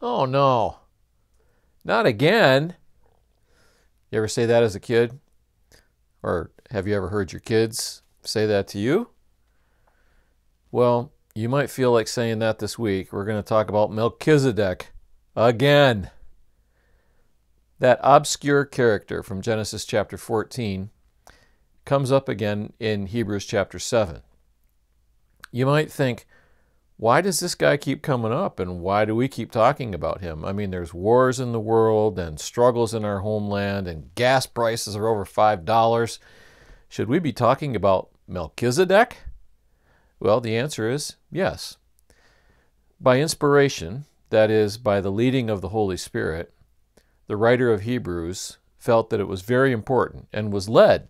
Oh no, not again. You ever say that as a kid? Or have you ever heard your kids say that to you? Well, you might feel like saying that this week. We're going to talk about Melchizedek again. That obscure character from Genesis chapter 14 comes up again in Hebrews chapter 7. You might think, why does this guy keep coming up and why do we keep talking about him? I mean, there's wars in the world and struggles in our homeland and gas prices are over $5. Should we be talking about Melchizedek? Well, the answer is yes. By inspiration, that is, by the leading of the Holy Spirit, the writer of Hebrews felt that it was very important and was led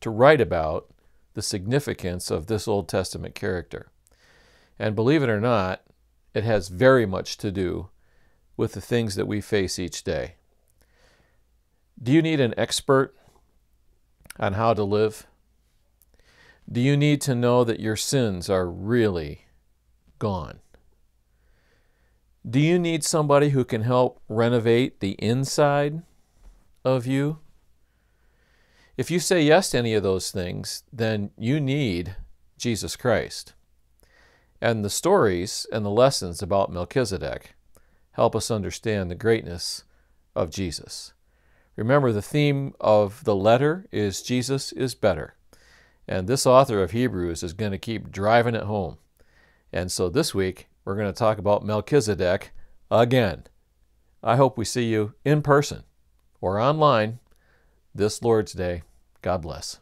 to write about the significance of this Old Testament character. And believe it or not, it has very much to do with the things that we face each day. Do you need an expert on how to live? Do you need to know that your sins are really gone? Do you need somebody who can help renovate the inside of you? If you say yes to any of those things, then you need Jesus Christ. And the stories and the lessons about Melchizedek help us understand the greatness of Jesus. Remember, the theme of the letter is Jesus is better. And this author of Hebrews is going to keep driving it home. And so this week, we're going to talk about Melchizedek again. I hope we see you in person or online this Lord's Day. God bless.